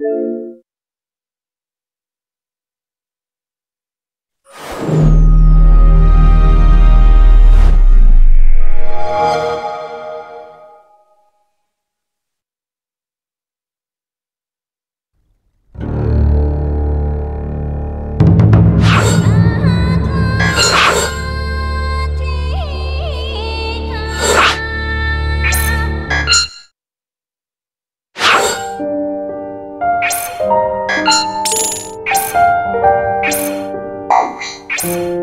Música Música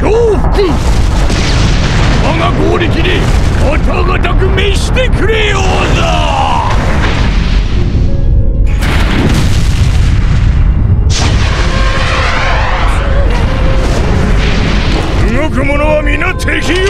ゴーマ重複我が合力に方々く召してくれようだ動く者は皆敵よ。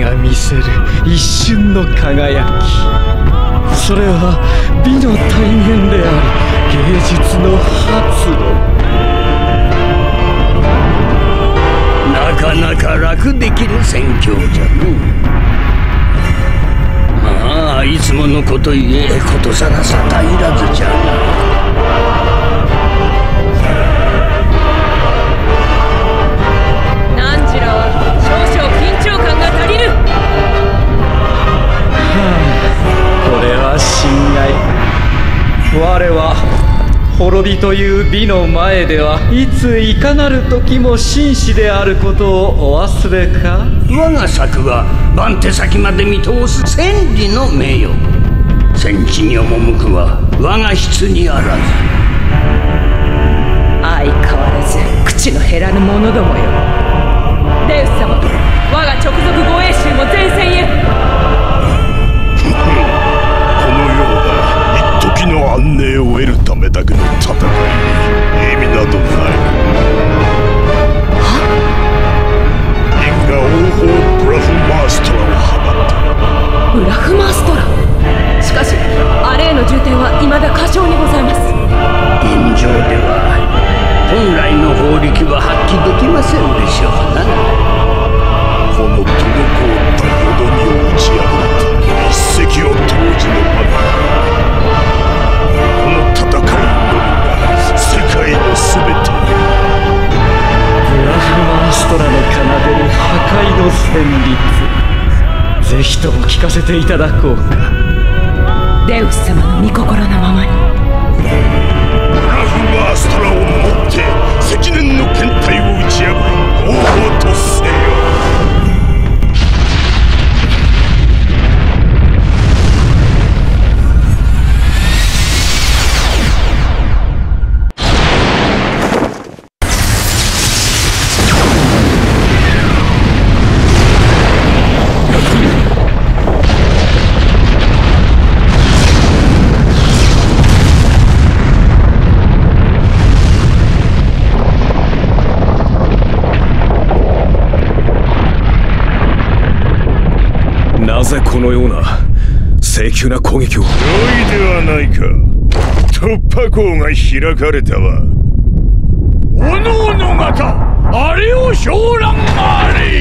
が見せる一瞬の輝き。それは美の体現であり芸術の発露。なかなか楽できる戦況じゃのまあいつものこと言えことさらさたいらずじゃな。滅びという美の前ではいついかなる時も紳士であることをお忘れか？我が策は番手先まで見通す千里の名誉。戦地に赴くは我が質にあらず。相変わらず口の減らぬ者どもよ。デウス様我が直属護衛衆も前線へ時の安寧を得るためだけの戦い。ぜひとも聞かせていただこう。かデウス様の御心のままに。ブラフマーストラをもって積年の検ぜこのような請求な攻撃を？良いではないか。突破口が開かれたわ。おのおの方あれを昇覧あれ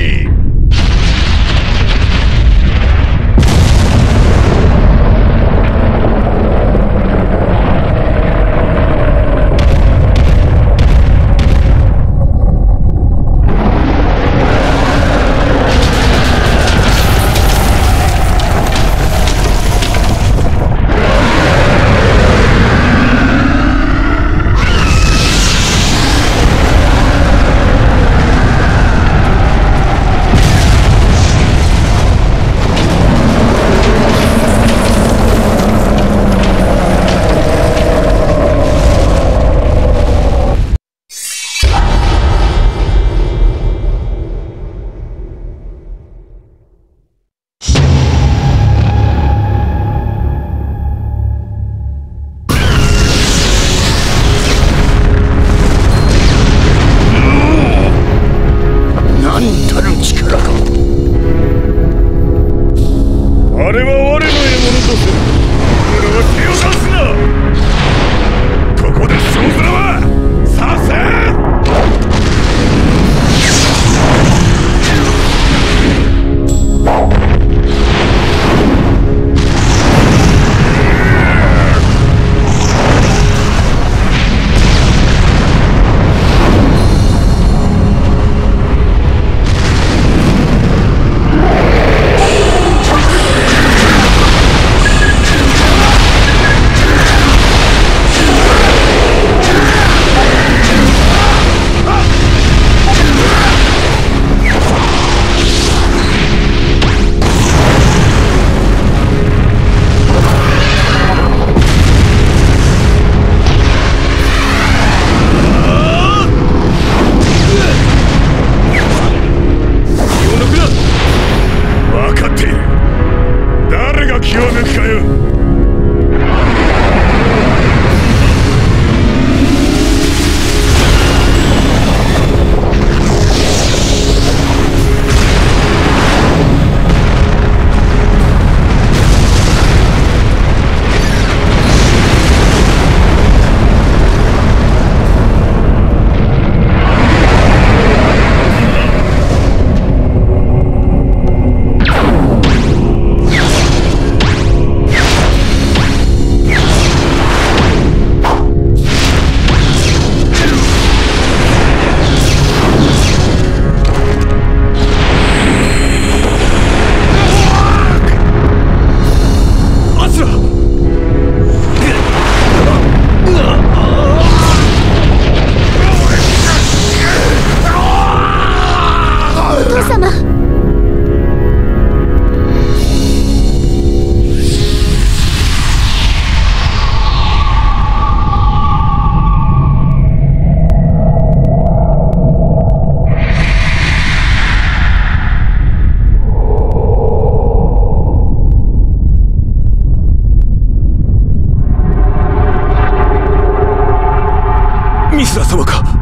ミスラ様か。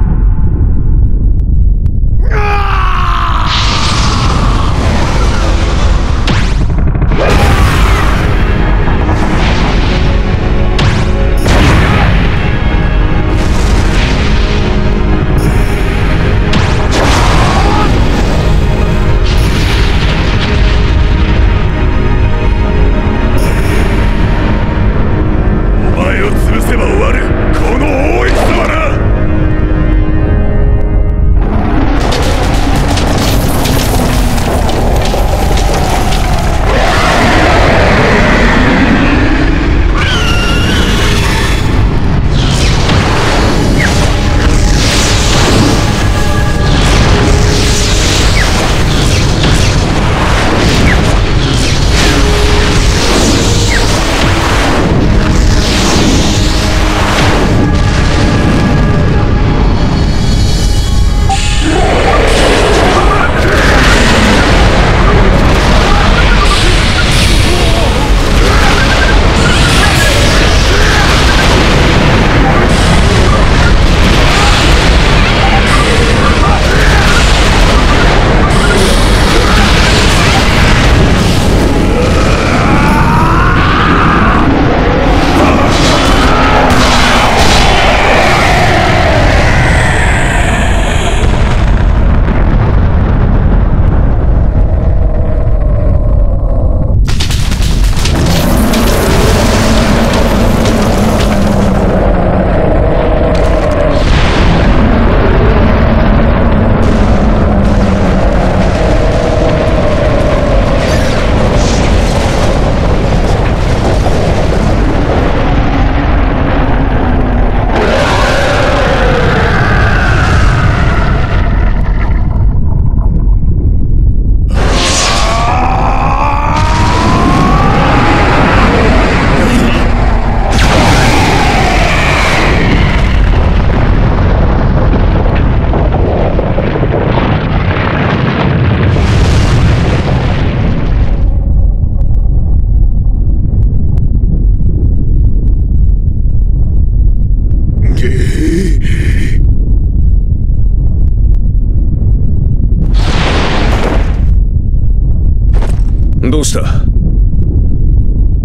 どうした？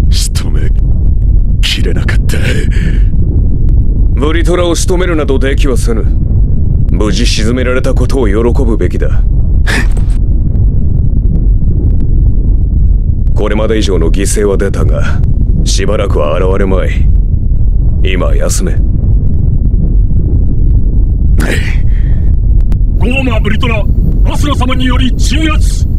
仕留めきれなかった。ブリトラを仕留めるなどできはせぬ。無事沈められたことを喜ぶべきだ。これまで以上の犠牲は出たがしばらくは現れまい。今休め。ゴーマブリトラアスラ様により鎮圧。